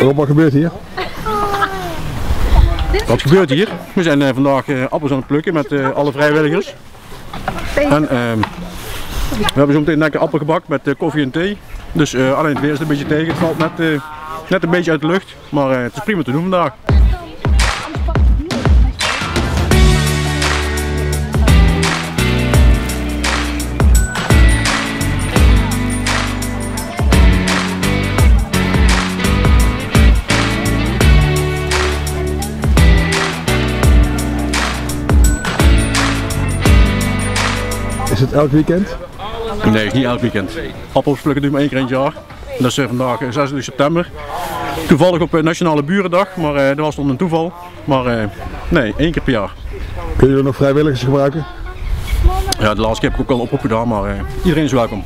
Rob, wat gebeurt hier? Wat gebeurt hier? We zijn eh, vandaag eh, appels aan het plukken met eh, alle vrijwilligers. En ehm, we hebben zo meteen lekker appelgebak met eh, koffie en thee. Dus alleen het weer is een beetje tegen. Het valt net, net een beetje uit de lucht. Maar het is prima te doen vandaag. Is het elk weekend? Nee, niet elk weekend. Appels plukken doen we één keer in het jaar. En dat is eh, vandaag eh, 26 september. Toevallig op eh, Nationale Burendag, maar eh, dat was dan een toeval. Maar eh, nee, één keer per jaar. Kun je er nog vrijwilligers gebruiken? Ja, de laatste keer heb ik ook al oproep gedaan, maar eh, iedereen is welkom.